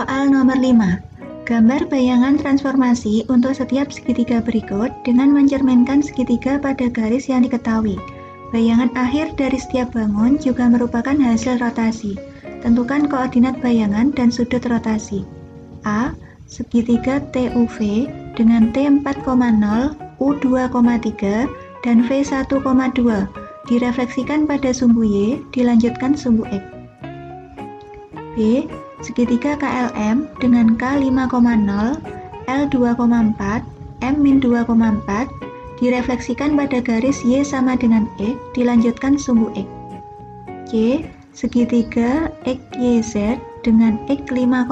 Soal nomor 5. Gambar bayangan transformasi untuk setiap segitiga berikut dengan mencerminkan segitiga pada garis yang diketahui. Bayangan akhir dari setiap bangun juga merupakan hasil rotasi. Tentukan koordinat bayangan dan sudut rotasi. A. Segitiga TUV dengan T 4,0, U 2,3, dan V 1,2 direfleksikan pada sumbu Y, dilanjutkan sumbu X. B. Segitiga KLM dengan K 5,0, L 2,4, M 2,4 direfleksikan pada garis Y sama dengan X, dilanjutkan sumbu X. C. Segitiga XYZ dengan X 5,0,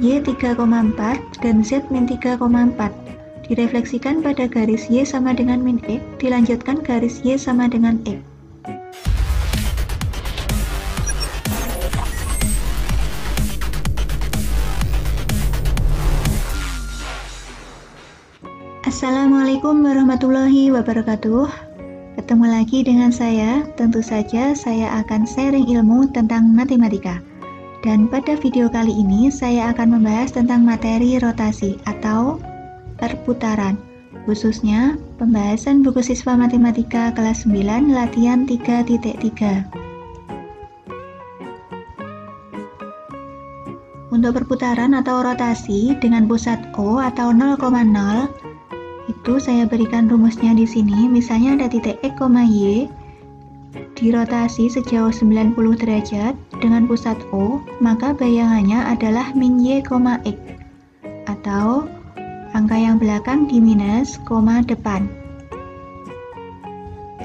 Y 3,4, dan Z 3,4 direfleksikan pada garis Y sama dengan min X, dilanjutkan garis Y sama dengan X. Assalamualaikum warahmatullahi wabarakatuh. Ketemu lagi dengan saya, tentu saja saya akan sharing ilmu tentang matematika. Dan pada video kali ini saya akan membahas tentang materi rotasi atau perputaran, khususnya pembahasan buku siswa matematika kelas 9 latihan 3.3. Untuk perputaran atau rotasi dengan pusat O atau 0,0 itu saya berikan rumusnya di sini. Misalnya ada titik X, Y dirotasi sejauh 90 derajat dengan pusat O, maka bayangannya adalah min Y, X atau angka yang belakang di minus, koma depan.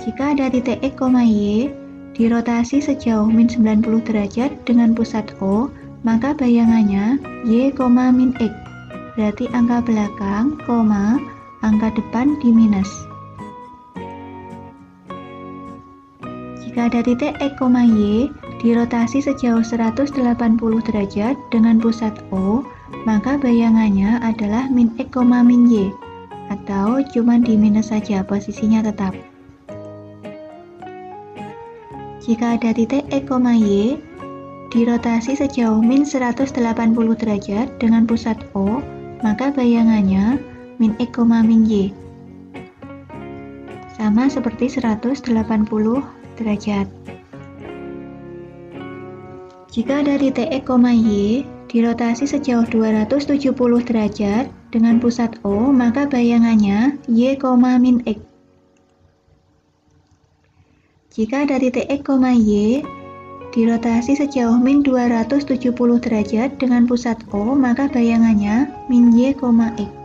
Jika ada titik X, Y dirotasi sejauh min 90 derajat dengan pusat O, maka bayangannya Y, min X. Berarti angka belakang, koma, angka depan di minus. Jika ada titik X, Y dirotasi sejauh 180 derajat dengan pusat O, maka bayangannya adalah min X, min Y atau cuma di minus saja posisinya tetap. Jika ada titik X, Y dirotasi sejauh min 180 derajat dengan pusat O, maka bayangannya min X, min Y. Sama seperti 180 derajat. Jika ada titik X, Y dirotasi sejauh 270 derajat dengan pusat O, maka bayangannya Y, min X. Jika ada titik X, Y dirotasi sejauh min 270 derajat dengan pusat O, maka bayangannya min Y, X.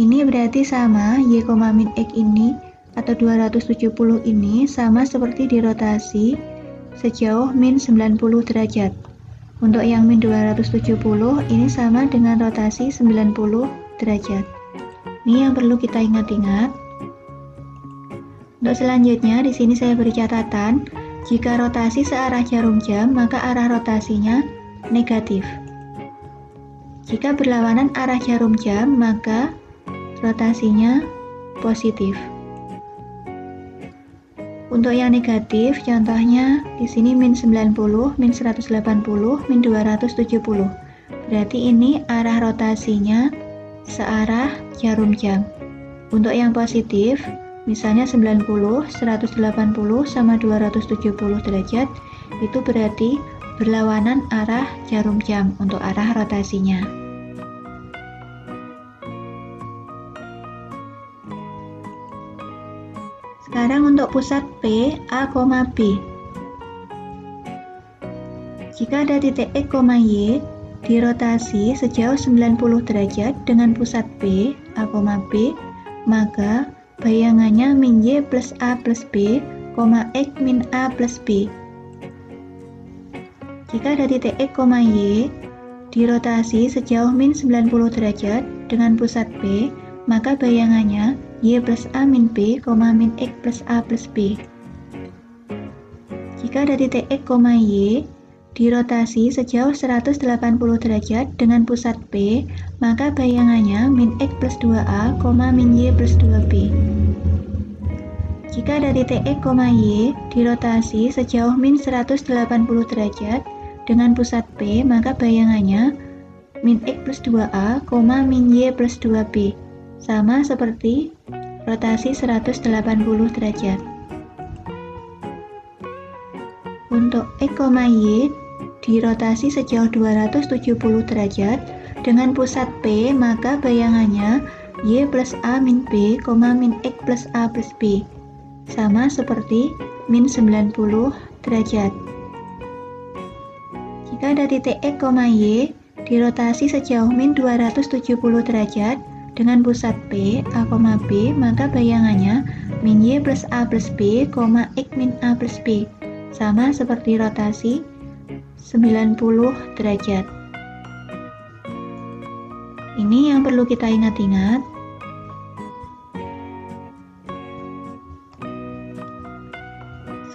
Ini berarti sama Y, min X ini atau 270 ini sama seperti dirotasi sejauh min 90 derajat. Untuk yang min 270 ini sama dengan rotasi 90 derajat. Ini yang perlu kita ingat-ingat. Untuk selanjutnya, di sini saya beri catatan, jika rotasi searah jarum jam, maka arah rotasinya negatif. Jika berlawanan arah jarum jam, maka rotasinya positif. Untuk yang negatif, contohnya di sini min 90, min 180, min 270. Berarti ini arah rotasinya searah jarum jam. Untuk yang positif, misalnya 90, 180 sama 270 derajat itu berarti berlawanan arah jarum jam untuk arah rotasinya. Sekarang untuk pusat P, A, B. Jika ada titik X, Y dirotasi sejauh 90 derajat dengan pusat P, A, B, maka Bayangannya min Y plus A plus B, X min A plus B. Jika dari titik X, Y dirotasi sejauh min 90 derajat dengan pusat P, maka bayangannya Y plus A min B, min X plus A plus B. Jika dari titik X, Y dirotasi sejauh 180 derajat dengan pusat P, maka bayangannya min X plus 2A, min Y plus 2B. Jika dari titik X, Y dirotasi sejauh min 180 derajat dengan pusat P, maka bayangannya min X plus 2A, min Y plus 2B. Sama seperti rotasi 180 derajat. Untuk X, Y dirotasi sejauh 270 derajat dengan pusat P, maka bayangannya Y plus A min B, min X plus A plus B. Sama seperti min 90 derajat. Jika ada titik X, Y dirotasi sejauh min 270 derajat dengan pusat P, A, B, maka bayangannya min Y plus A plus B, X min A plus B. Sama seperti rotasi 90 derajat. Ini yang perlu kita ingat-ingat.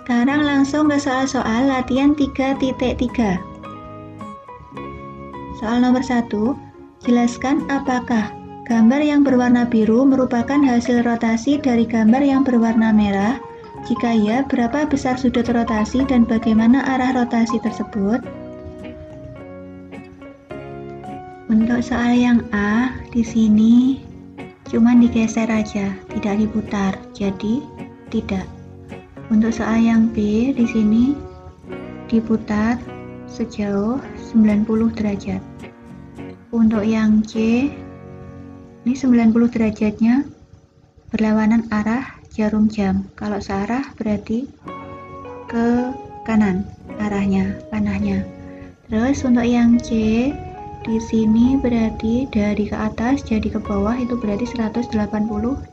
Sekarang langsung ke soal-soal latihan 3.3. Soal nomor 1, jelaskan apakah gambar yang berwarna biru merupakan hasil rotasi dari gambar yang berwarna merah? Jika ya, berapa besar sudut rotasi dan bagaimana arah rotasi tersebut? Untuk soal yang A, di sini cuma digeser aja, tidak diputar. Jadi, tidak. Untuk soal yang B, di sini diputar sejauh 90 derajat. Untuk yang C, ini 90 derajatnya berlawanan arah jarum jam. Kalau searah berarti ke kanan arahnya, panahnya. Terus untuk yang C, di sini berarti dari ke atas jadi ke bawah itu berarti 180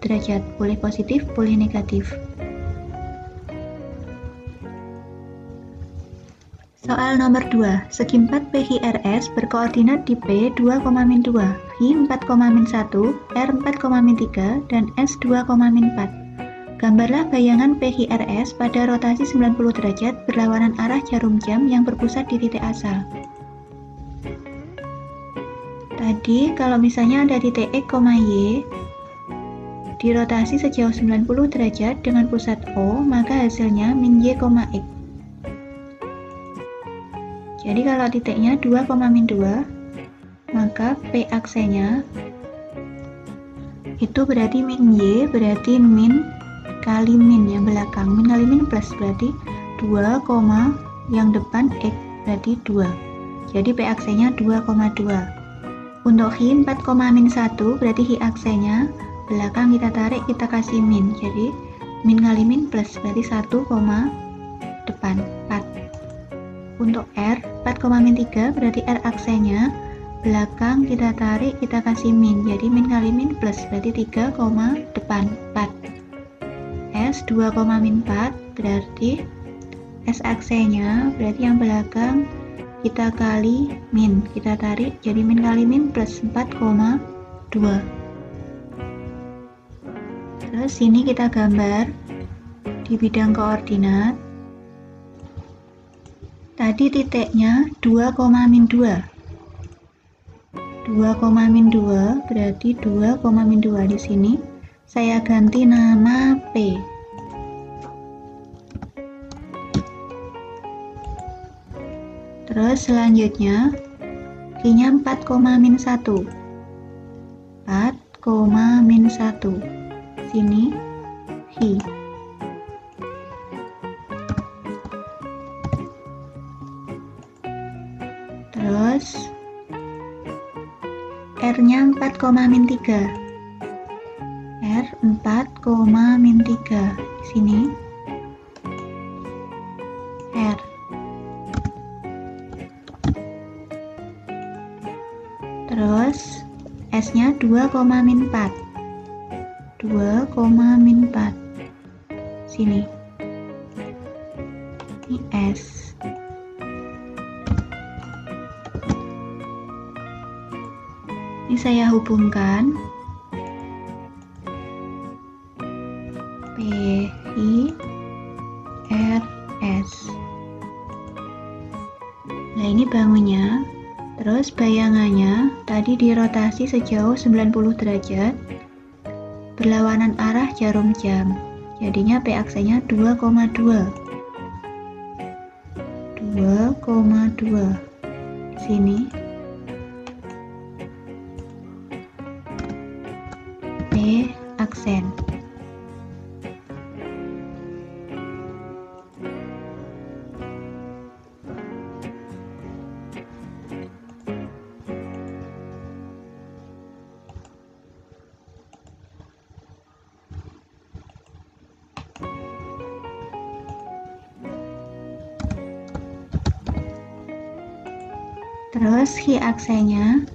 derajat. Boleh positif, boleh negatif. Soal nomor 2. Segi 4 PHRS berkoordinat di P 2,2, H 4,1, R 4,3, dan S 2,4. Gambarlah bayangan PHRS pada rotasi 90 derajat berlawanan arah jarum jam yang berpusat di titik asal. Tadi kalau misalnya ada titik X, Y dirotasi sejauh 90 derajat dengan pusat O, maka hasilnya min Y, X. Jadi kalau titiknya 2, min 2, maka P aksenya itu berarti min Y berarti min kali min yang belakang. Min kali min plus berarti 2, yang depan X berarti 2. Jadi P aksenya 2,2. Untuk Hi 4, min 1 berarti Hi aksenya belakang kita tarik kita kasih min. Jadi min kali min plus berarti 1, depan 4. Untuk R 4,3 berarti R aksenya. Belakang kita tarik kita kasih min. Jadi min kali min plus berarti 3, depan 4 S 2, min 4 berarti S aksenya berarti yang belakang kita kali min. Kita tarik jadi min kali min plus 4,2 terus sini kita gambar di bidang koordinat Tadi titiknya 2, min 2. 2, min 2 berarti 2, min 2 di sini. Saya ganti nama P. Terus selanjutnya Q-nya 4, min 1. 4, min 1. Sini Hi. Terus R-nya 4, min 3. R 4, min 3. Di sini. R. Terus S-nya 2, min 4. 2, min 4. Sini. Ini S. Ini saya hubungkan P I R S. Nah, ini bangunnya. Terus bayangannya tadi dirotasi sejauh 90 derajat berlawanan arah jarum jam. Jadinya P aksenya 2,2. 2,2. 2,2 sini Terus hi aksennya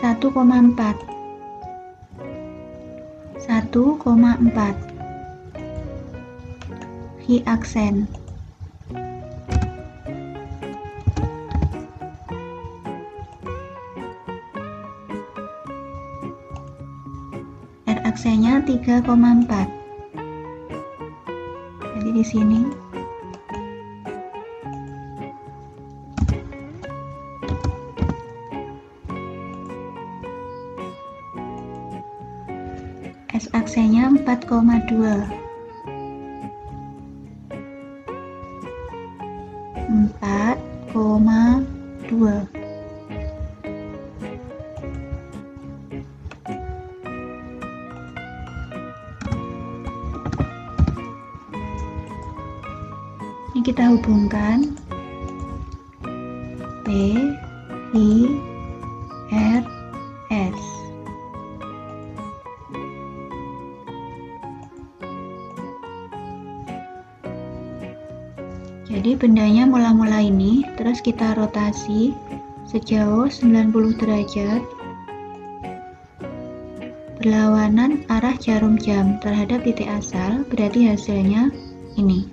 1,4 1,4 hi aksen. R aksennya 3,4 jadi di sini 4,2 4,2 Ini kita hubungkan bendanya mula-mula ini terus kita rotasi sejauh 90 derajat berlawanan arah jarum jam terhadap titik asal berarti hasilnya ini.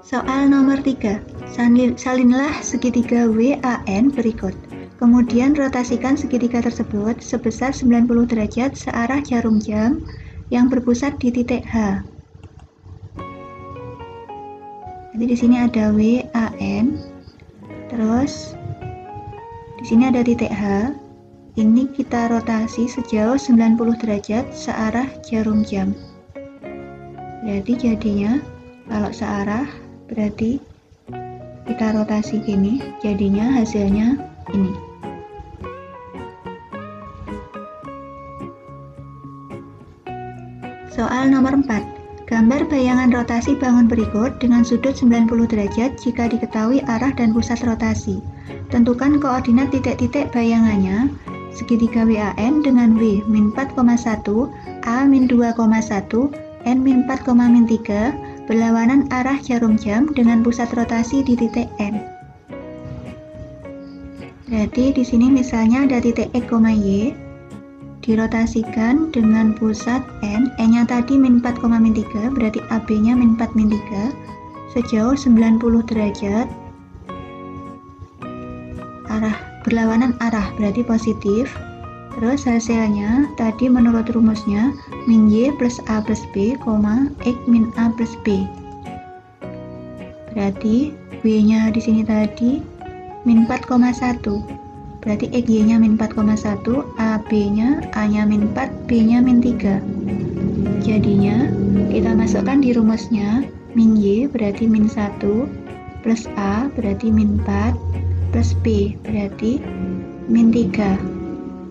Soal nomor 3. Salinlah segitiga WAN berikut. Kemudian rotasikan segitiga tersebut sebesar 90 derajat searah jarum jam yang berpusat di titik H. Jadi di sini ada WAN. Terus di sini ada titik H. Ini kita rotasi sejauh 90 derajat searah jarum jam. Berarti jadinya kalau searah berarti kita rotasi gini, jadinya hasilnya ini. Soal nomor 4. Gambar bayangan rotasi bangun berikut dengan sudut 90 derajat jika diketahui arah dan pusat rotasi. Tentukan koordinat titik-titik bayangannya segitiga WAN dengan W min 4,1, A min 2,1, N min 4,3 berlawanan arah jarum jam dengan pusat rotasi di titik N. Berarti di sini misalnya ada titik X, Y, dirotasikan dengan pusat N, N-nya tadi min 4,3, berarti AB-nya min 4 min 3, sejauh 90 derajat, arah berlawanan arah berarti positif, terus hasilnya tadi menurut rumusnya min Y plus A plus B, X min A plus B. Berarti W-nya di sini tadi min 4,1 Berarti XY-nya min 4,1, AB-nya, A-nya min 4, B-nya min 3. Jadinya, kita masukkan di rumusnya, min Y berarti min 1, plus A berarti min 4, plus B berarti min 3,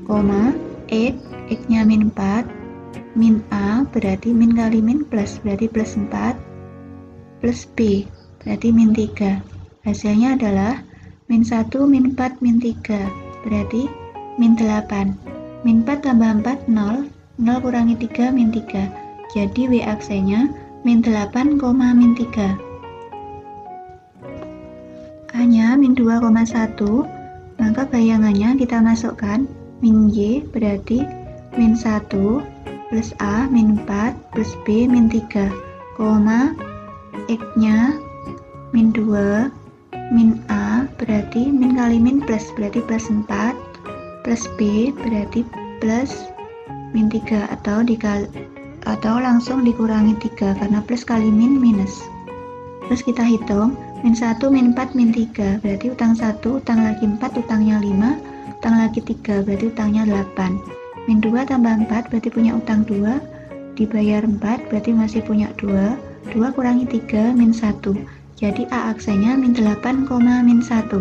koma, X, X-nya min 4, min A berarti min kali min plus, berarti plus 4, plus B berarti min 3. Hasilnya adalah min 1, min 4, min 3 berarti min 8. Min 4 tambah 4, 0. 0 kurangi 3, min 3. Jadi W aksennya min 8, min 3. A-nya min 2,1. Maka bayangannya kita masukkan min Y berarti min 1 plus A min 4 plus B min 3, koma X-nya min 2 min A berarti min kali min plus berarti plus 4 plus B berarti plus min 3 atau dikali atau langsung dikurangi 3 karena plus kali min minus. Terus kita hitung min 1 min 4 min 3 berarti utang 1 utang lagi 4 utangnya 5 utang lagi 3 berarti utangnya 8 min 2 tambah 4 berarti punya utang 2 dibayar 4 berarti masih punya 2 2 kurangi 3 min 1 jadi A aksennya min 8, min 1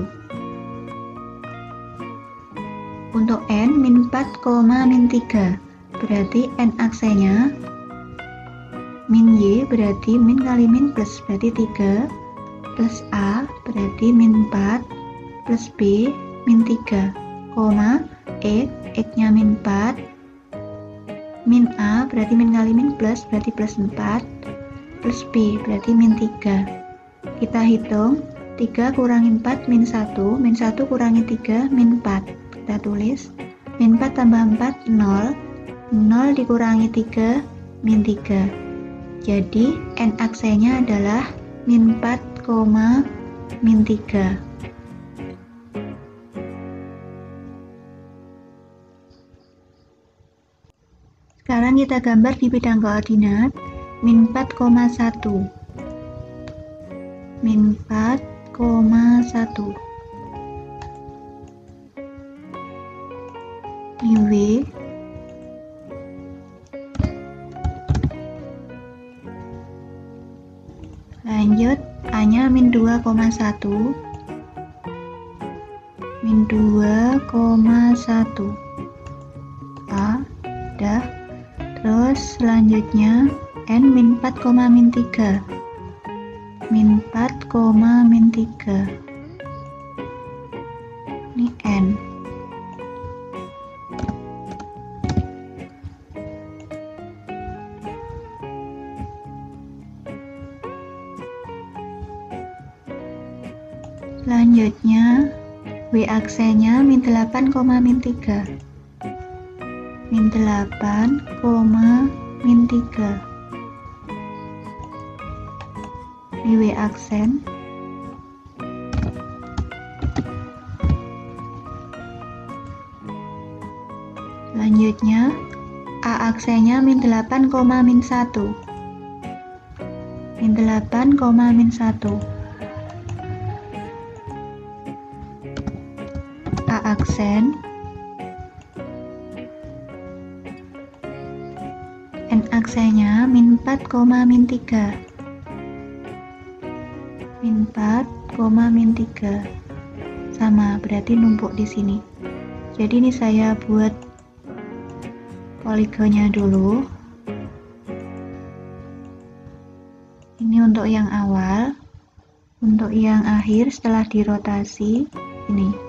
untuk N min 4, min 3 berarti N aksennya min Y berarti min kali min plus berarti 3 plus A berarti min 4 plus B min 3 koma X X nya min 4 min A berarti min kali min plus berarti plus 4 plus B berarti min 3 kita hitung 3 kurangi 4 min 1 min 1 kurangi 3 min 4 kita tulis min 4 tambah 4 0 0 dikurangi 3 min 3 jadi N aksenya adalah min 4, min 3 Sekarang kita gambar di bidang koordinat min 4,1 min 4,1 W. Lanjut A nya min 2,1 min 2,1 A dah. Terus selanjutnya N min 4, min 3 min 4, min 3 ini N. Selanjutnya W aksennya min 8, min 3 min 8, min 3 W aksen selanjutnya A aksennya min 8, min 1 min 8, min 1 A aksen. N aksenya min 4, min 3 4, min 3 sama berarti numpuk di sini. Jadi ini saya buat poligonnya dulu. Ini untuk yang awal. Untuk yang akhir setelah dirotasi ini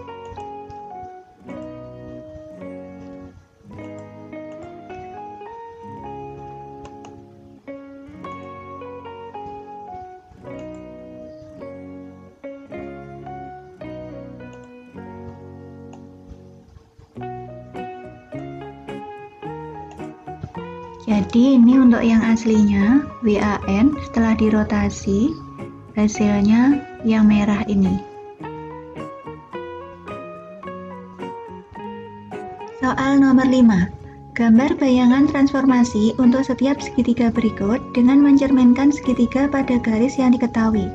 Jadi ini untuk yang aslinya WAN setelah dirotasi hasilnya yang merah ini. Soal nomor 5. Gambar bayangan transformasi untuk setiap segitiga berikut dengan mencerminkan segitiga pada garis yang diketahui.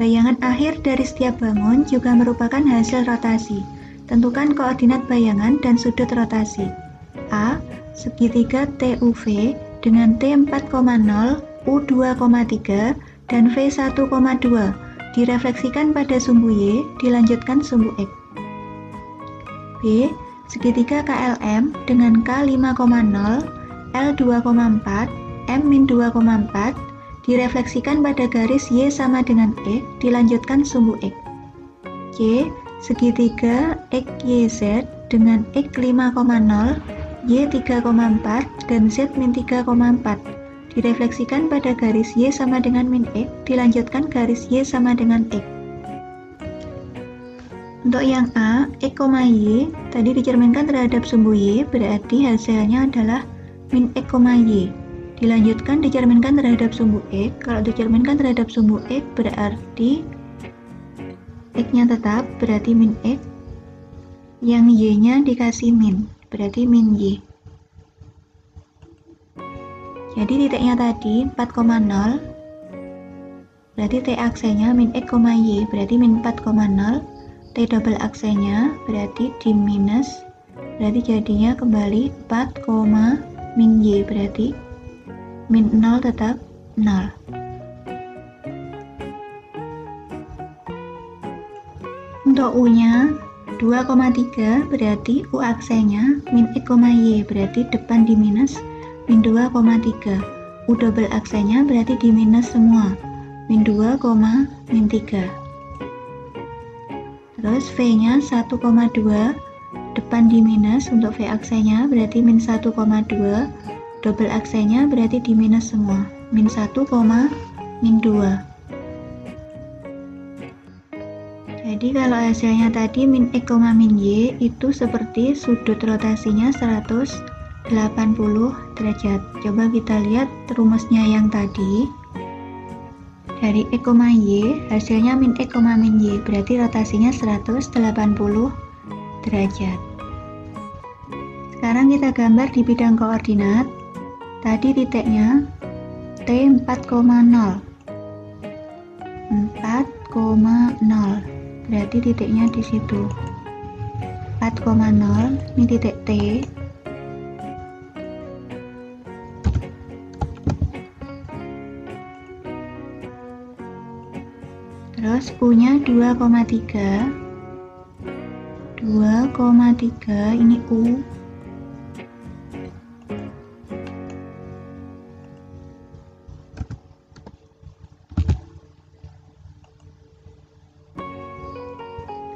Bayangan akhir dari setiap bangun juga merupakan hasil rotasi. Tentukan koordinat bayangan dan sudut rotasi. A segitiga TUV dengan T4,0, U2,3, dan V1,2 direfleksikan pada sumbu Y, dilanjutkan sumbu X. B. Segitiga KLM dengan K5,0, L2,4, M-2,4 direfleksikan pada garis Y sama dengan X, dilanjutkan sumbu X. C. Segitiga XYZ dengan X5,0, Y 3,4 dan Z min 3,4 direfleksikan pada garis Y sama dengan min X dilanjutkan garis Y sama dengan X. Untuk yang A, X, Y tadi dicerminkan terhadap sumbu Y berarti hasilnya adalah min X, Y. Dilanjutkan dicerminkan terhadap sumbu X kalau dicerminkan terhadap sumbu X berarti X nya tetap berarti min X. Yang Y nya dikasih min berarti min Y. Jadi titiknya tadi 4,0 berarti T aksennya min X, Y berarti min 4,0 T double aksennya berarti di minus berarti jadinya kembali 4, min Y berarti min 0 tetap 0 untuk U nya 2,3 berarti U aksennya min X, Y berarti depan di minus min 2,3 U double aksennya berarti di minus semua min 2, min 3 terus V nya 1,2 depan di minus untuk V aksennya berarti min 1,2 double aksennya berarti di minus semua min 1, min 2 Jadi kalau hasilnya tadi min X, min Y itu seperti sudut rotasinya 180 derajat. Coba kita lihat rumusnya yang tadi. Dari X, Y hasilnya min X, min Y berarti rotasinya 180 derajat. Sekarang kita gambar di bidang koordinat. Tadi titiknya T 4,0 4,0 berarti titiknya di situ. 4,0 ini titik T. Terus U nya 2,3 2,3 ini U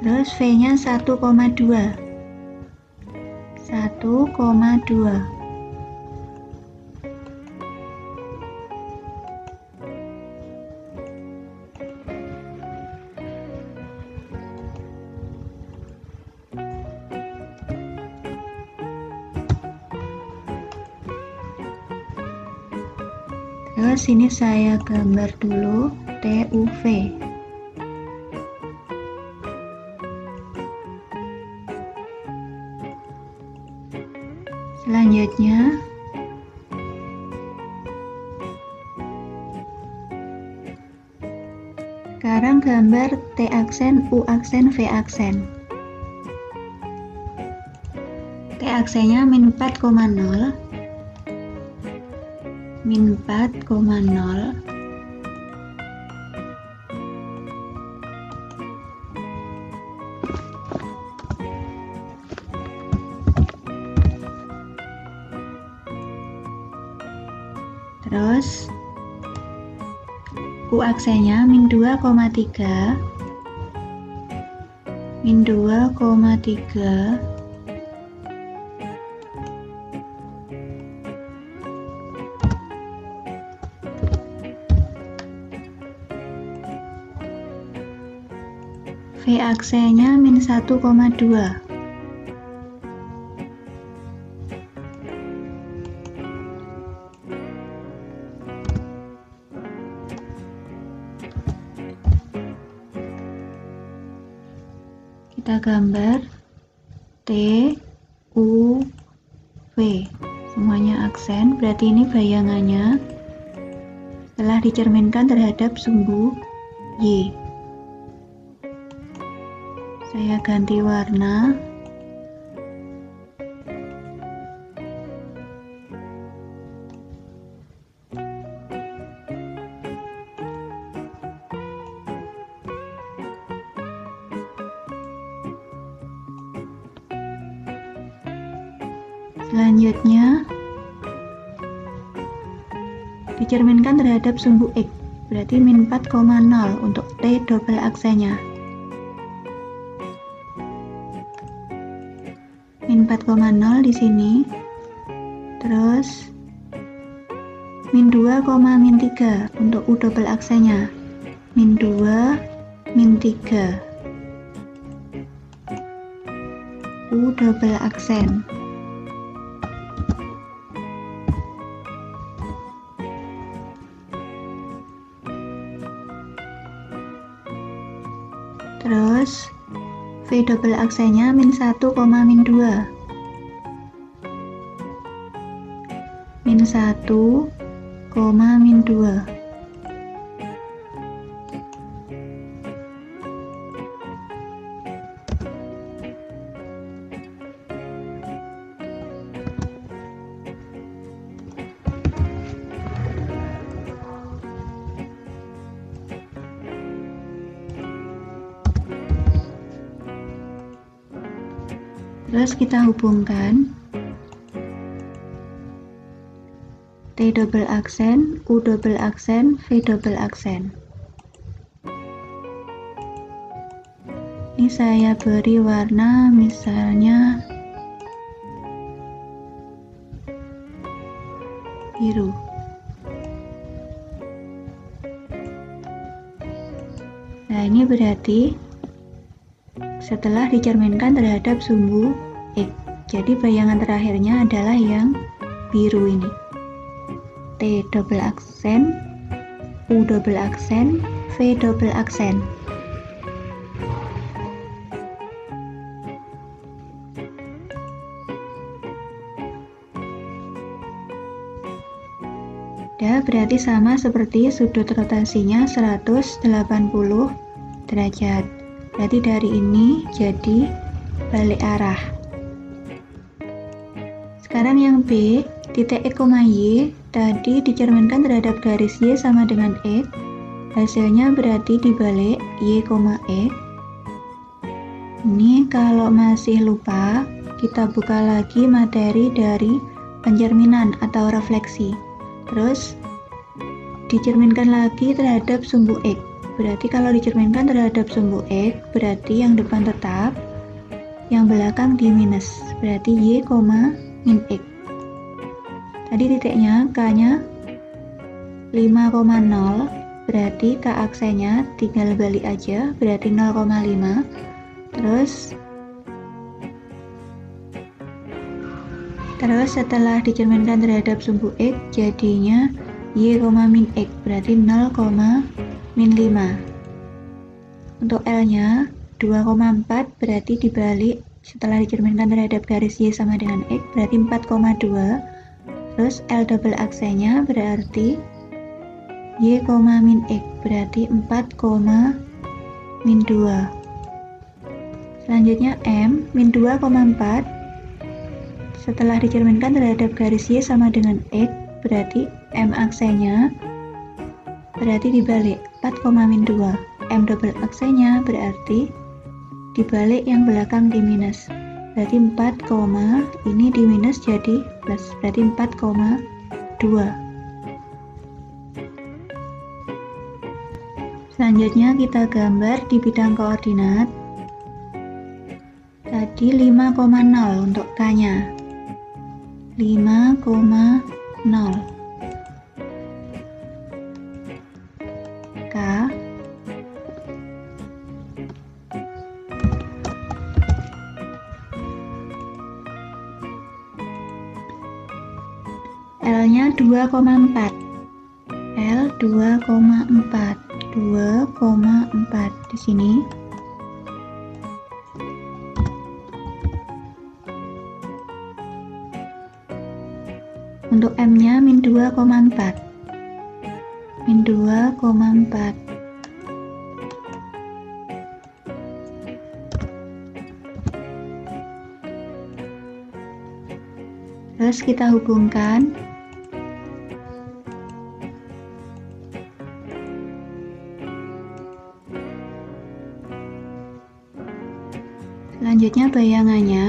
Terus V-nya 1,2. 1,2. Terus ini saya gambar dulu TUV. Selanjutnya, sekarang gambar T aksen, U aksen, V aksen. T aksennya min 4,0 min 4,0 aksennya min 2,3 min 2,3 V aksennya min 1,2 gambar T U V. Semuanya aksen berarti ini bayangannya telah dicerminkan terhadap sumbu Y. Saya ganti warna Selanjutnya, dicerminkan terhadap sumbu X, berarti min 4,0 untuk T double aksennya. Min 4,0 di sini, terus min 2, min 3 untuk U double aksennya. Min 2, min 3. U double aksen. V double aksennya min 1, min 2 min 1, min 2 kita hubungkan T double aksen, U double aksen, V double aksen. Ini saya beri warna misalnya biru. Nah, ini berarti setelah dicerminkan terhadap sumbu. Jadi bayangan terakhirnya adalah yang biru ini. T double aksen, U double aksen, V double aksen. Ya, berarti sama seperti sudut rotasinya 180 derajat. Berarti dari ini jadi balik arah. Sekarang yang B, titik E, Y tadi dicerminkan terhadap garis Y sama dengan X. Hasilnya berarti dibalik Y, E. Ini kalau masih lupa, kita buka lagi materi dari pencerminan atau refleksi. Terus dicerminkan lagi terhadap sumbu X. Berarti kalau dicerminkan terhadap sumbu X, berarti yang depan tetap, yang belakang di minus. Berarti Y, min X. Tadi titiknya K-nya 5,0 berarti K aksennya tinggal balik aja berarti 0,5 terus terus setelah dicerminkan terhadap sumbu X jadinya Y, min X berarti 0, min 5 untuk L nya 2,4 berarti dibalik setelah dicerminkan terhadap garis Y sama dengan X berarti 4,2 Terus L double aksennya berarti Y, min X berarti 4, min 2. Selanjutnya M min 2,4 setelah dicerminkan terhadap garis Y sama dengan X berarti M aksennya berarti dibalik 4, min 2. M double aksennya berarti dibalik yang belakang di minus. Berarti 4, ini di minus jadi plus. Berarti 4,2 selanjutnya kita gambar di bidang koordinat. Tadi 5,0 untuk K nya 5,0 2,4 L 2,4 2,4 di sini. Untuk M-nya min 2,4 min 2,4 Terus kita hubungkan Selanjutnya bayangannya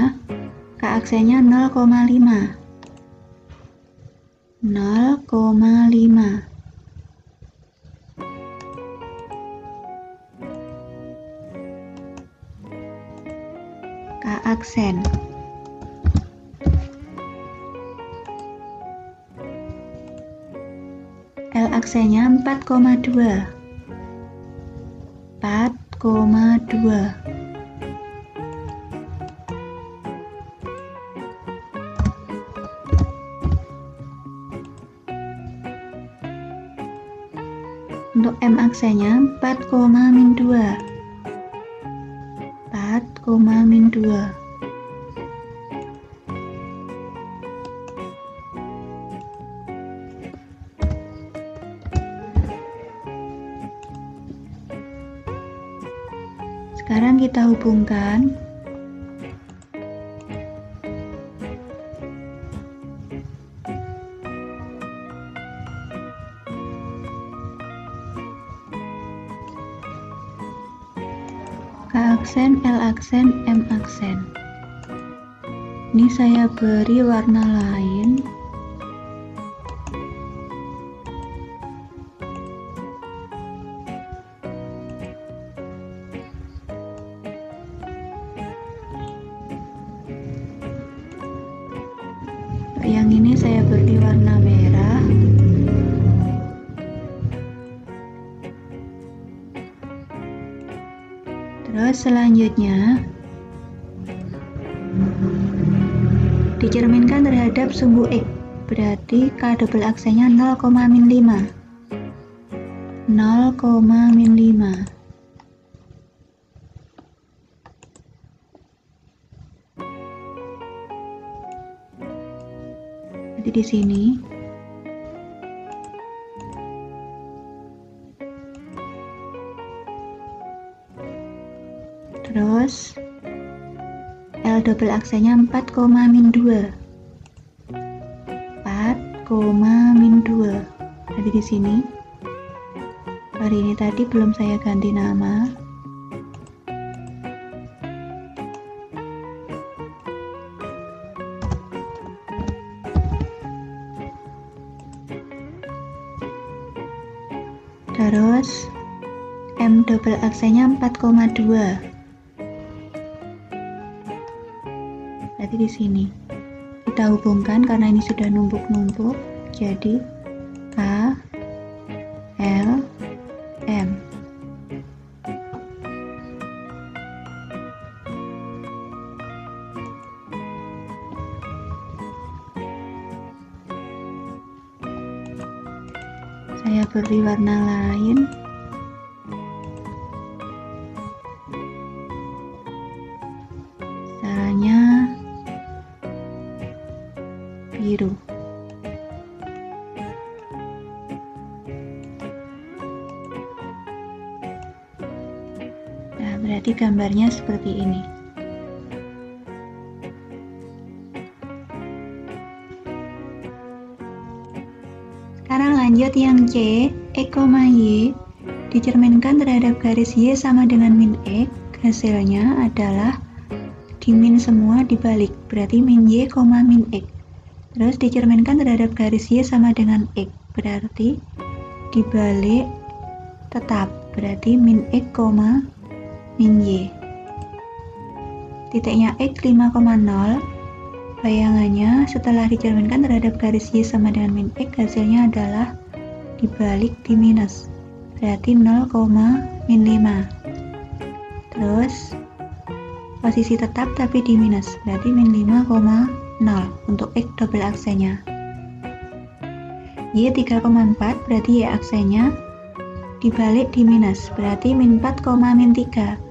K aksennya 0,5 0,5 K aksen. L aksennya 4,2 4,2 Untuk M aksennya 4, min 2 4, min 2 Sekarang kita hubungkan aksen, L aksen, M aksen. ini saya beri warna lain selanjutnya dicerminkan terhadap sumbu X berarti K double aksennya 0, min 5 0, min 5 Jadi di sini double aksennya 4, min 2 4, min 2 jadi di sini hari ini tadi belum saya ganti nama. Terus M double aksennya 4,2 di sini. Kita hubungkan karena ini sudah numpuk-numpuk jadi K L M. Saya beri warna lain gambarnya seperti ini. Sekarang lanjut yang C, X, Y. Dicerminkan terhadap garis Y sama dengan min X, hasilnya adalah di min semua dibalik, berarti min Y, min X. Terus dicerminkan terhadap garis Y sama dengan X, berarti dibalik tetap, berarti min X, min Y. Titiknya X 5,0 Bayangannya, setelah dicerminkan terhadap garis Y sama dengan min X, hasilnya adalah dibalik di minus. Berarti 0, min 5. Terus, posisi tetap tapi di minus. Berarti min 5,0 untuk X double aksennya. Y 3,4 berarti Y aksennya dibalik di minus. Berarti min 4, min 3.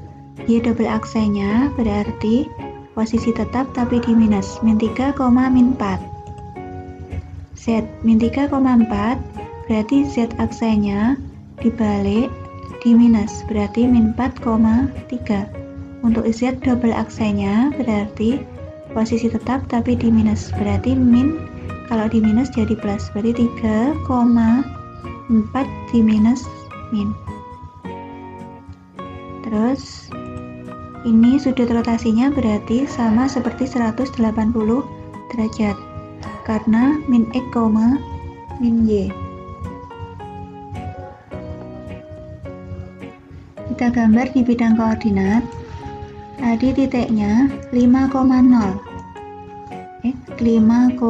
Y double aksennya berarti posisi tetap tapi di minus. Min 3, min 4 Z min 3,4 berarti Z aksennya dibalik di minus berarti min 4,3 untuk Z double aksennya berarti posisi tetap tapi di minus berarti min kalau di minus jadi plus berarti 3,4 di minus min. Terus ini sudut rotasinya berarti sama seperti 180 derajat karena min X, min Y. Kita gambar di bidang koordinat. Tadi titiknya 5,0. X 5,0.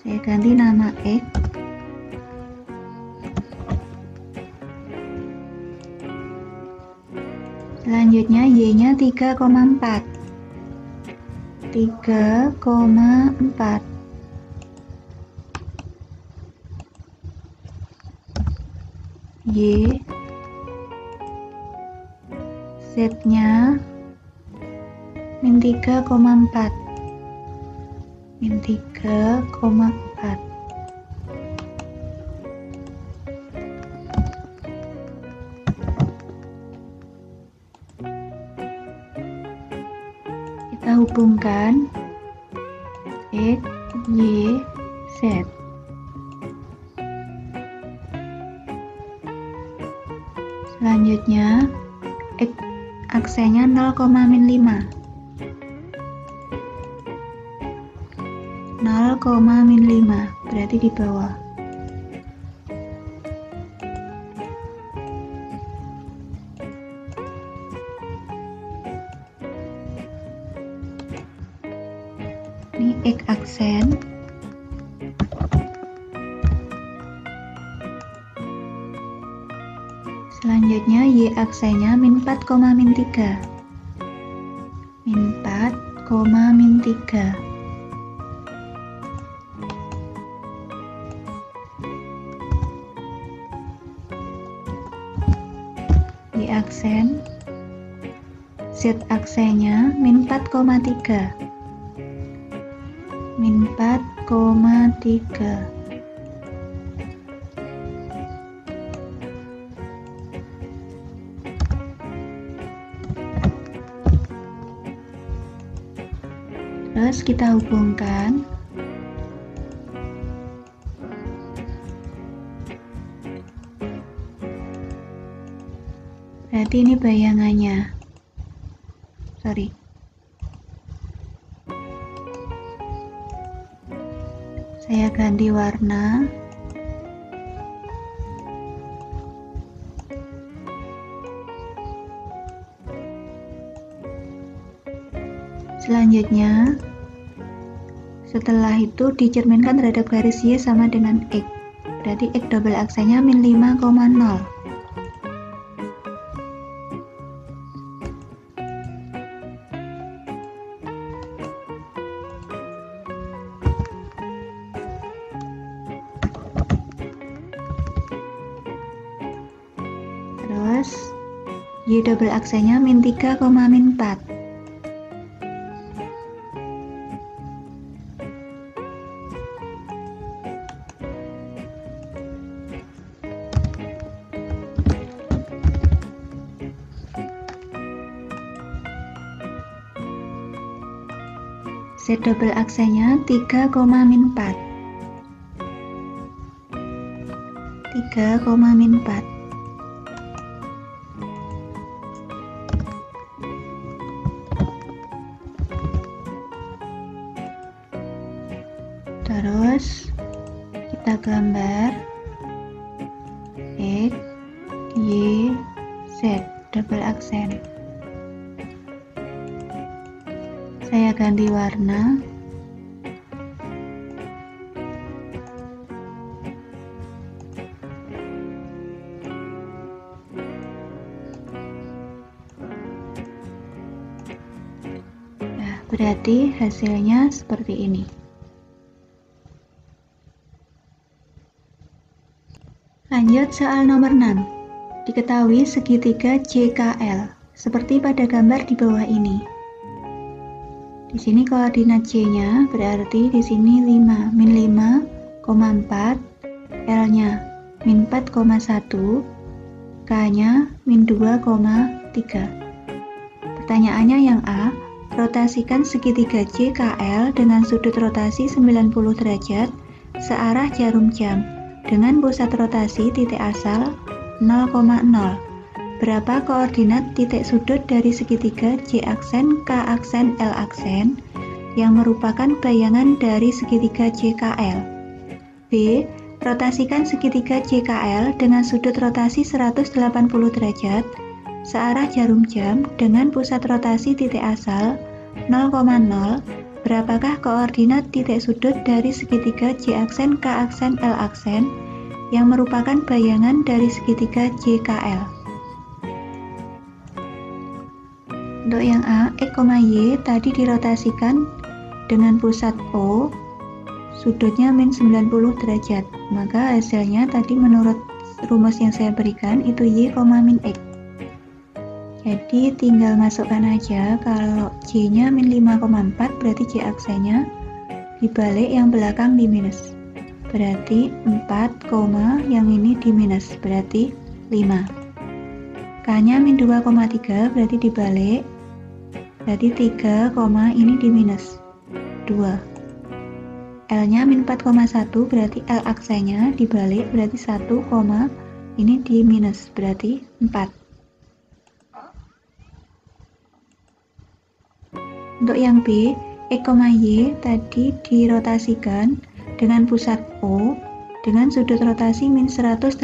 Saya ganti nama X Selanjutnya Y-nya 3,4. 3,4. Y Z-nya min 3,4 min 3,4 kita hubungkan X, Y, Z. Selanjutnya, X aksennya 0, min 5 0, min 5 berarti di bawah aksennya min 4, min 3 min 4, min 3 aksen Z aksennya min 4,3 min 4,3 terus kita hubungkan Berarti ini bayangannya. Sorry. Saya ganti warna. Selanjutnya, setelah itu dicerminkan terhadap garis Y sama dengan X. Berarti X double aksennya min 5,0. Terus Y double aksennya min 3, min 4 Double aksennya 3, min 4 3, min 4 saya ganti warna Nah, berarti hasilnya seperti ini. Lanjut soal nomor 6. Diketahui segitiga JKL seperti pada gambar di bawah ini. Di sini koordinat J-nya berarti di sini 5, min 5,4, L-nya min 4,1, K-nya min 2,3. Pertanyaannya yang A, rotasikan segitiga JKL dengan sudut rotasi 90 derajat searah jarum jam dengan pusat rotasi titik asal 0,0. Berapa koordinat titik sudut dari segitiga J aksen, K aksen, L aksen yang merupakan bayangan dari segitiga JKL? B. Rotasikan segitiga JKL dengan sudut rotasi 180 derajat searah jarum jam dengan pusat rotasi titik asal 0,0 Berapakah koordinat titik sudut dari segitiga J aksen, K aksen, L aksen yang merupakan bayangan dari segitiga JKL? Untuk yang A, X, Y tadi dirotasikan dengan pusat O, sudutnya min 90 derajat. Maka hasilnya tadi menurut rumus yang saya berikan itu Y, min X. Jadi tinggal masukkan aja kalau J-nya min 5,4 berarti J aksennya dibalik yang belakang di minus. Berarti 4, yang ini di minus berarti 5. K-nya min 2,3 berarti dibalik. Berarti 3, ini di minus 2. L-nya min 4,1 berarti L aksennya dibalik berarti 1, ini di minus berarti 4. Untuk yang B, X, Y tadi dirotasikan dengan pusat O dengan sudut rotasi min 180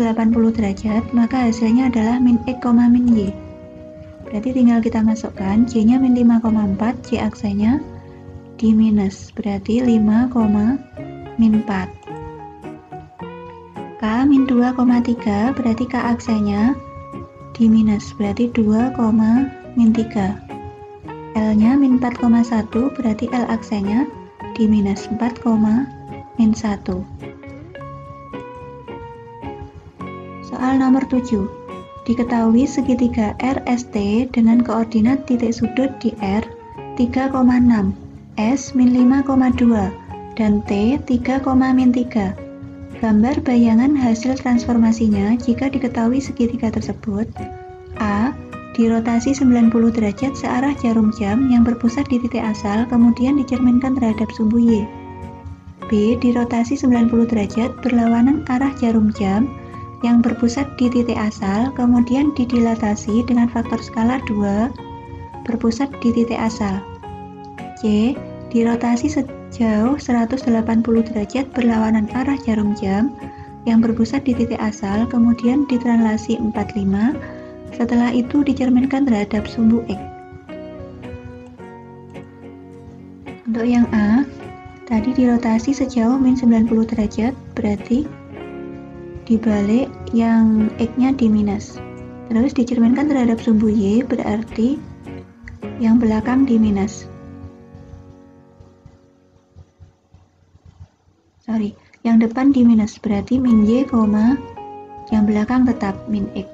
derajat, maka hasilnya adalah min X, min Y. Berarti tinggal kita masukkan Y-nya min 5,4, Y aksenya di minus, berarti 5, min 4. K min 2,3 berarti K aksanya di minus berarti 2, min 3 L nya min 4,1 berarti L aksenya di minus 4, min 1 Soal nomor 7 Diketahui segitiga RST dengan koordinat titik sudut di R 3,6 S min 5,2 dan T 3, min 3 Gambar bayangan hasil transformasinya jika diketahui segitiga tersebut A. Dirotasi 90 derajat searah jarum jam yang berpusat di titik asal kemudian dicerminkan terhadap sumbu Y B. Dirotasi 90 derajat berlawanan arah jarum jam yang berpusat di titik asal kemudian didilatasi dengan faktor skala 2 berpusat di titik asal C. Dirotasi jauh 180 derajat berlawanan arah jarum jam yang berpusat di titik asal, kemudian ditranslasi 45, setelah itu dicerminkan terhadap sumbu X. Untuk yang A, tadi dirotasi sejauh min 90 derajat, berarti dibalik yang X-nya di minus. Terus dicerminkan terhadap sumbu Y, berarti yang belakang di minus. sorry yang depan di minus berarti min y, yang belakang tetap min x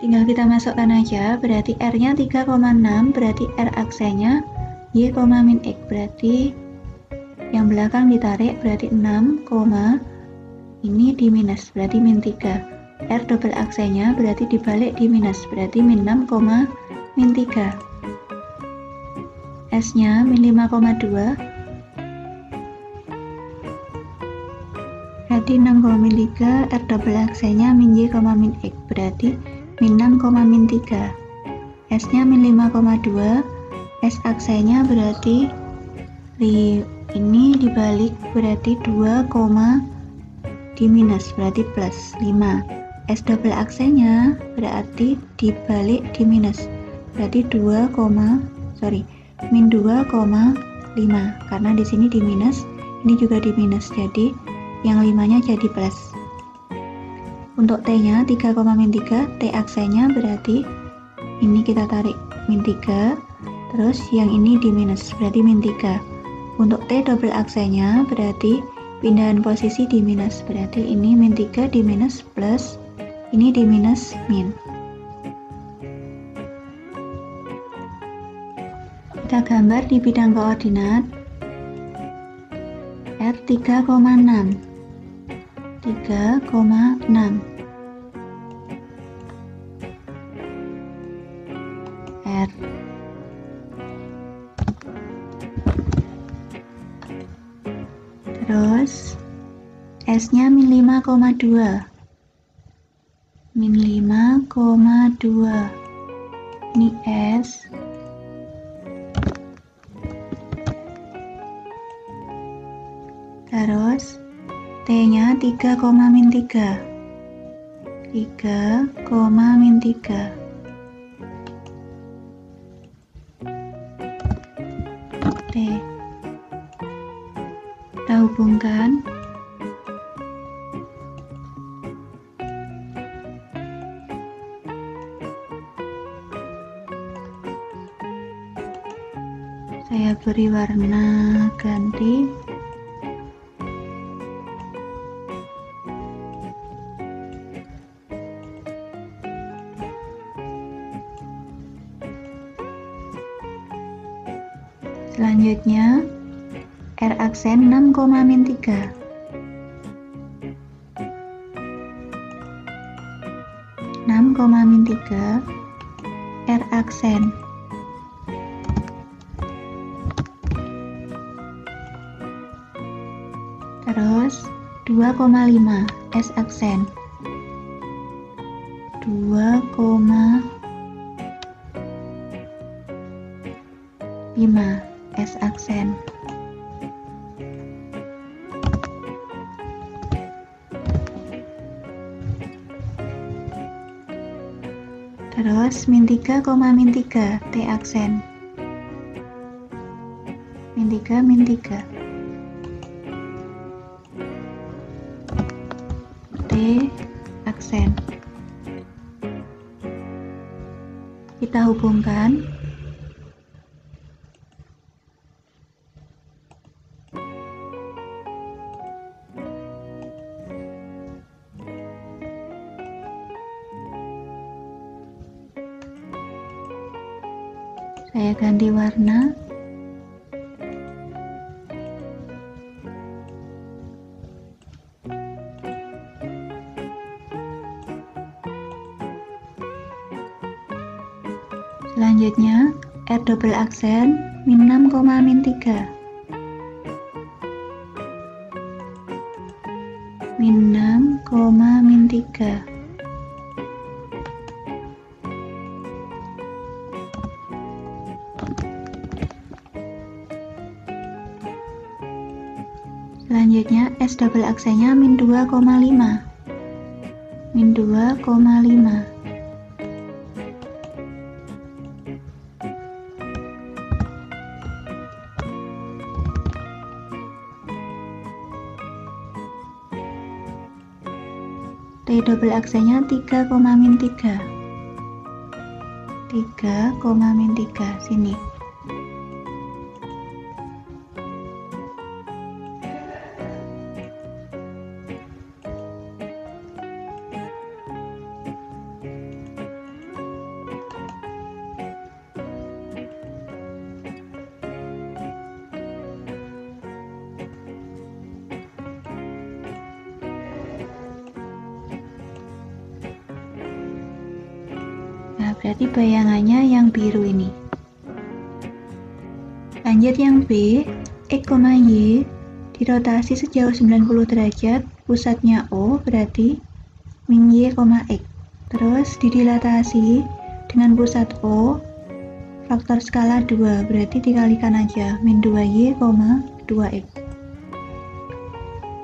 tinggal kita masukkan aja berarti r nya 3,6 berarti r aksenya y, min x berarti yang belakang ditarik berarti 6, ini di minus berarti min 3 r double aksenya berarti dibalik di minus berarti min 6, min 3 S nya min 5,2 berarti 6,3 R double aksenya min Y, min X berarti min 6, min 3 S nya min 5,2 S aksenya berarti ini dibalik berarti 2, di minus berarti plus 5 S double aksenya berarti dibalik di minus berarti 2, sorry min 2,5 karena di sini di minus ini juga di minus jadi yang limanya jadi plus. Untuk T-nya 3, min 3, T aksennya berarti ini kita tarik min 3, terus yang ini di minus, berarti min 3. Untuk T double aksennya berarti pindahan posisi di minus, berarti ini min 3 di minus plus, ini di minus min. Kita gambar di bidang koordinat. R 3,6 3,6 S nya min 5,2 min 5,2 ini S. Terus T-nya 3, min 3 3, min 3 beri warna ganti Selanjutnya, R aksen 6, min 3. enam min 3 R aksen 2,5 S aksen 2, 5. S aksen Terus min 3, min 3 T aksen Min 3, min 3 aksen. Kita hubungkan. Saya ganti warna selanjutnya R double aksen min 6, min 3 min 6, min 3 Selanjutnya S double aksennya min 2,5 min 2,5 Double aksennya 3, min 3 3, min 3 sini dirotasi sejauh 90 derajat, pusatnya O berarti min Y, X. Terus didilatasi dengan pusat O, faktor skala 2, berarti dikalikan aja, min 2Y, 2X.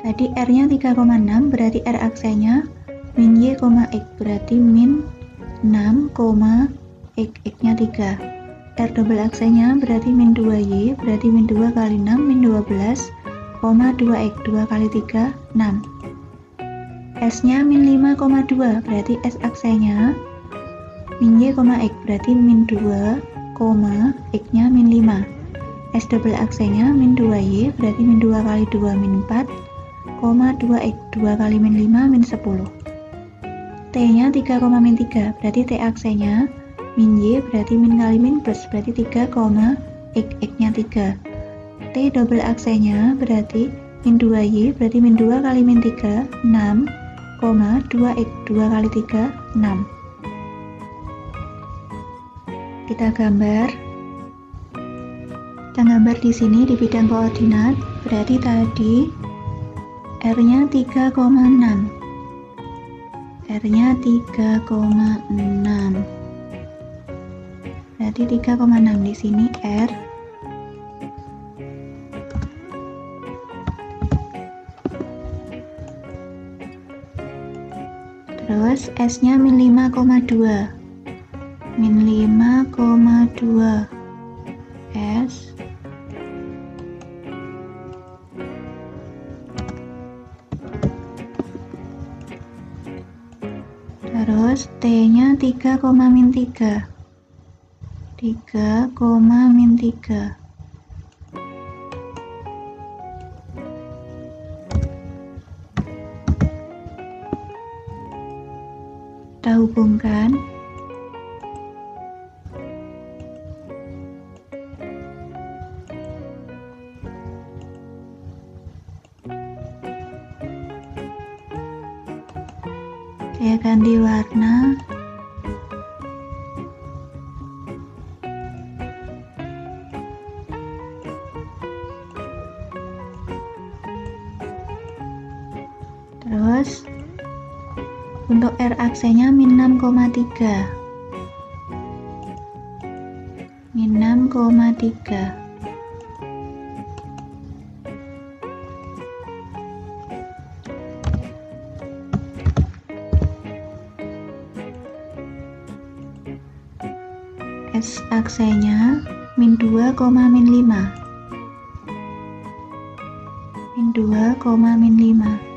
Tadi R-nya 3,6, berarti R aksennya min Y, X, berarti min 6, x x nya 3 R double aksennya berarti min 2Y berarti min 2 kali 6 min 12 koma 2X 2 kali 3 6 S nya min 5,2 berarti S aksennya min Y, X berarti min 2, X nya min 5 S double aksennya min 2Y berarti min 2 kali 2 min 4 2X 2 kali min 5 min 10 T-nya 3, min 3, berarti T aksennya min Y berarti min kali min plus, berarti 3, X, X-nya 3. T double aksennya berarti min 2Y, berarti min 2 kali min 3, 6, 2X, 2 kali 3, 6. Kita gambar. Kita gambar di sini di bidang koordinat, berarti tadi R-nya 3,6 R-nya 3,6. Berarti 3,6 di sini R Terus S-nya min 5,2. Min 5,2 S Terus T-nya 3, min 3. 3, min 3. Hubungkan saya ganti warna. Terus untuk R aksennya min 6,3 min 6,3 S aksenya min 2, min 5 min 2, min 5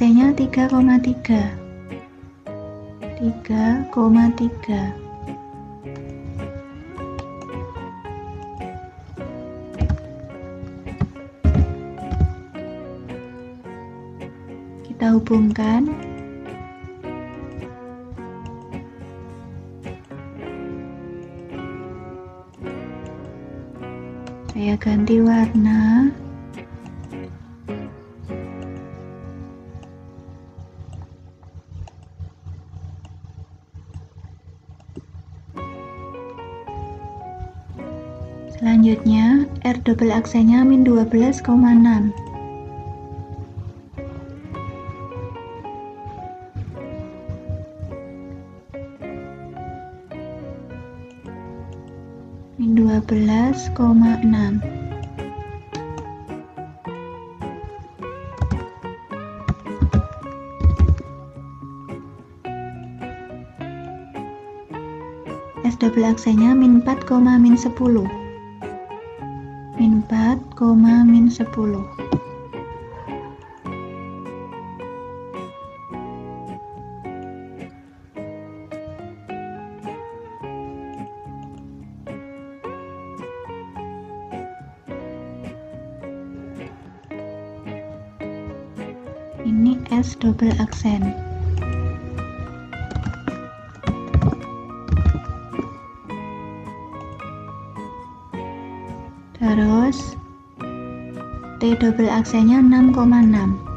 Aksenya 3,3 3,3 kita hubungkan. Saya ganti warna double aksennya min 12,6 min 12,6 S double aksennya min 4, min 10 min 4, min 10 ini S double aksen. Terus double aksennya 6,6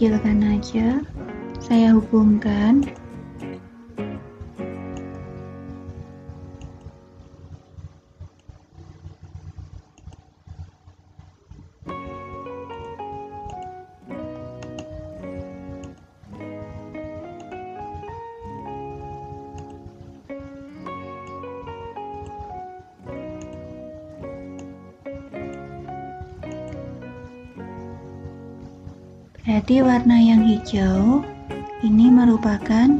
saya kecilkan aja. Saya hubungkan Jadi warna yang hijau ini merupakan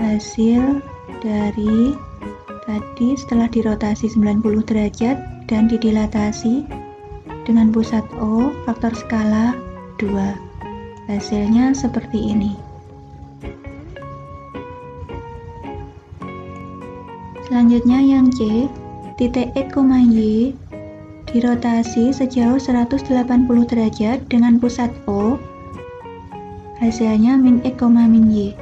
hasil dari tadi setelah dirotasi 90 derajat dan didilatasi dengan pusat O faktor skala 2. Hasilnya seperti ini. Selanjutnya yang C, titik X, Y dirotasi sejauh 180 derajat dengan pusat O hasilnya min X, min Y.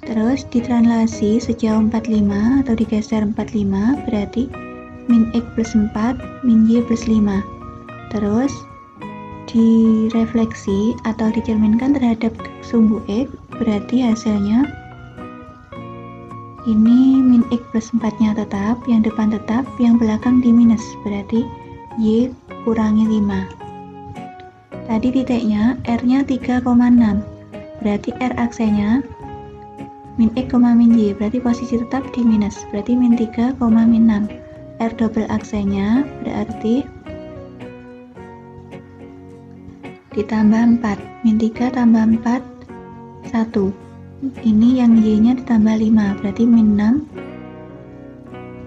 Terus ditranslasi sejauh 45 atau digeser 45 berarti min X plus 4, min Y plus 5. Terus direfleksi atau dicerminkan terhadap sumbu X berarti hasilnya ini min X plus 4 nya tetap, yang depan tetap, yang belakang di minus berarti Y kurangi 5 Tadi titiknya R-nya 3,6. Berarti R aksennya min X, min Y. Berarti posisi tetap di minus. Berarti min 3, min 6. R double aksennya berarti ditambah 4. Min 3 tambah 4, 1. Ini yang Y-nya ditambah 5. Berarti min 6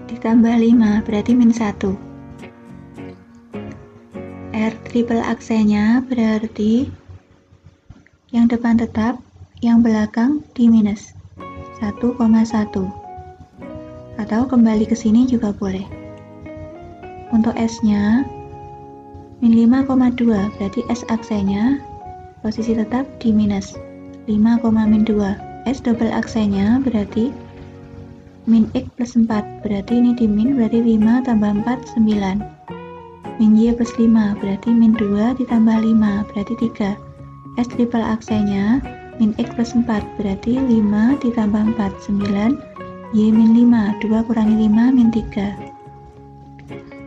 ditambah 5. Berarti min 1. R triple aksennya berarti yang depan tetap, yang belakang di minus 1,1 atau kembali ke sini juga boleh. Untuk S-nya min 5,2 berarti S aksenya posisi tetap di minus 5, min 2 S double aksenya berarti min X plus 4 berarti ini di min berarti 5 tambah 4 9 min Y plus 5 berarti min 2 ditambah 5 berarti 3 S triple aksenya min X plus 4 berarti 5 ditambah 4 9 Y min 5 2 kurangi 5 min 3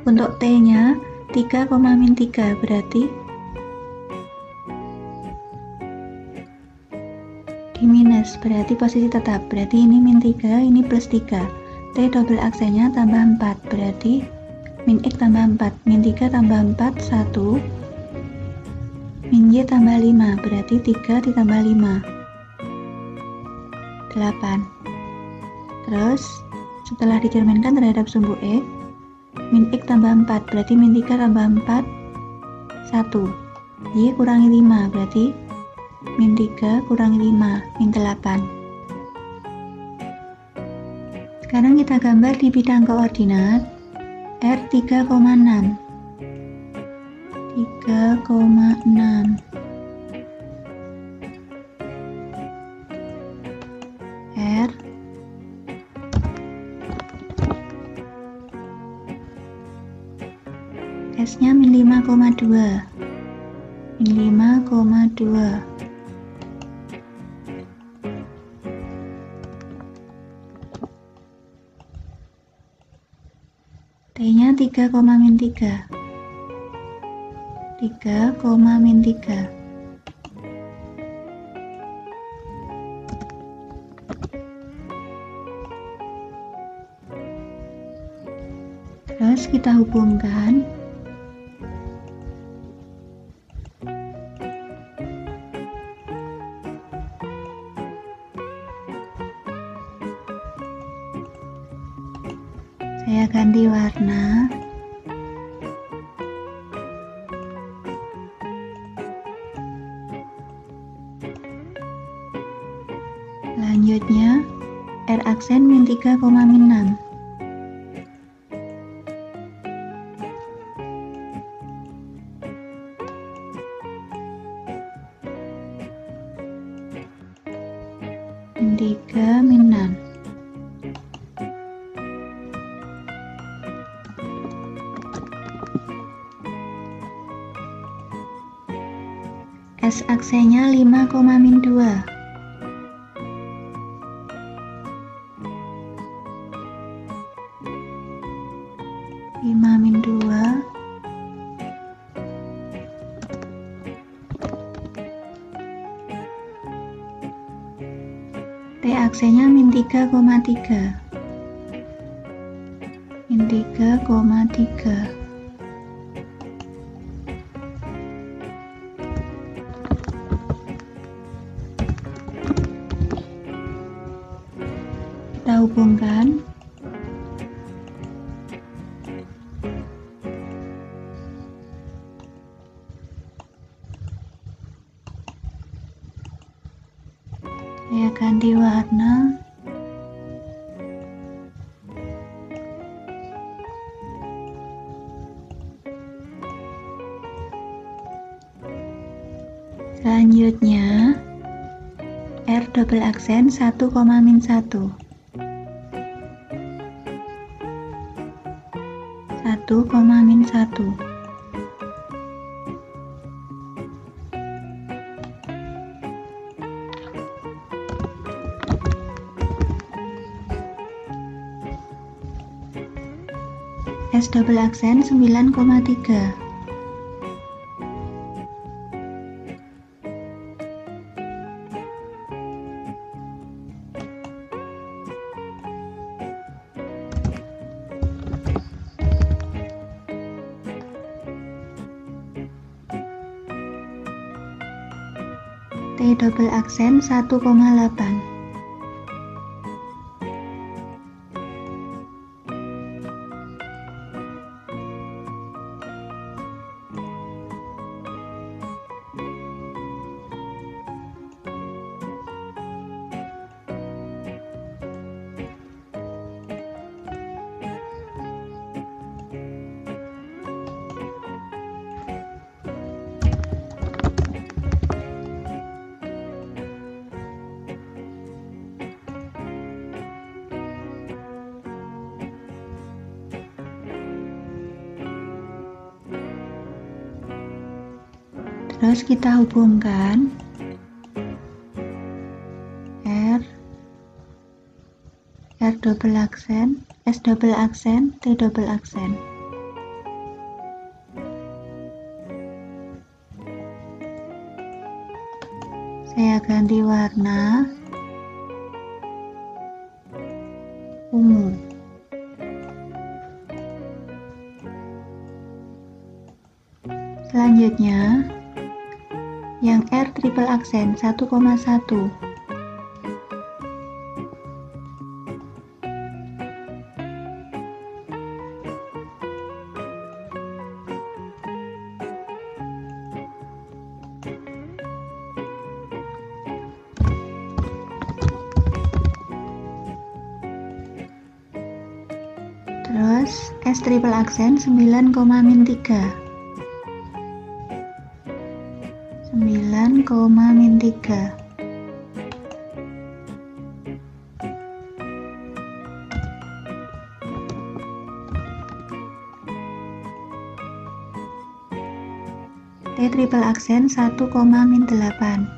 untuk T nya 3, min 3 berarti di minus berarti posisi tetap. Berarti ini min 3 ini plus 3 T double aksennya tambah 4 berarti min X tambah 4 min 3 tambah 4 1 min Y tambah 5 berarti 3 ditambah 5 8 terus setelah dicerminkan terhadap sumbu X min X tambah 4 berarti min 3 tambah 4 1 Y kurangi 5 berarti min 3 kurangi 5 min 8 sekarang kita gambar di bidang koordinat R 3,6 3,6 R. S nya min 5,2 min 5,2 3, min 3 3, min 3 Terus kita hubungkan min 3, min 6 min 3 min 6 S aksennya 5, min 2 Aksennya min 3,3 min 3,3 aksen 1, min 1 1, min 1 S double aksen 9,3 1,8 Terus kita hubungkan R R double aksen, S double aksen, T double aksen. Saya ganti warna ungu. Selanjutnya, aksen 1,1 Terus S triple aksen 9, min 3 3 T triple aksen 1,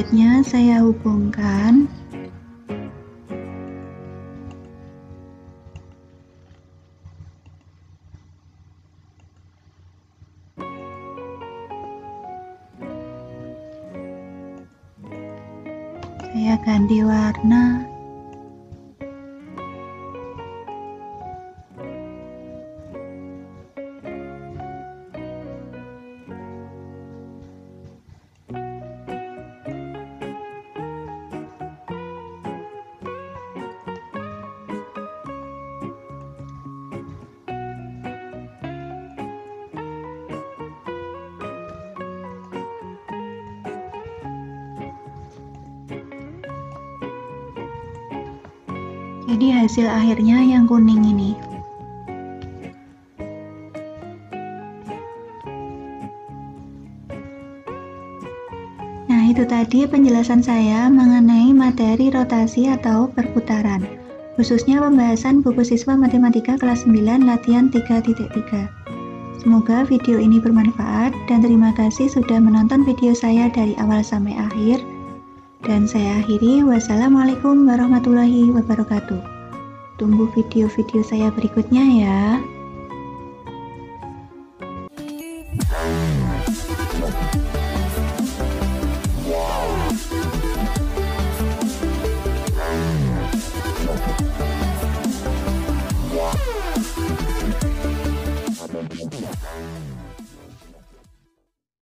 Selanjutnya saya hubungkan. Saya ganti warna hasil akhirnya yang kuning ini. Nah, itu tadi penjelasan saya mengenai materi rotasi atau perputaran, khususnya pembahasan buku siswa matematika kelas 9 latihan 3.3. Semoga video ini bermanfaat dan terima kasih sudah menonton video saya dari awal sampai akhir. Dan saya akhiri, wassalamualaikum warahmatullahi wabarakatuh. Tunggu video-video saya berikutnya ya.